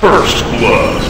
First Blood.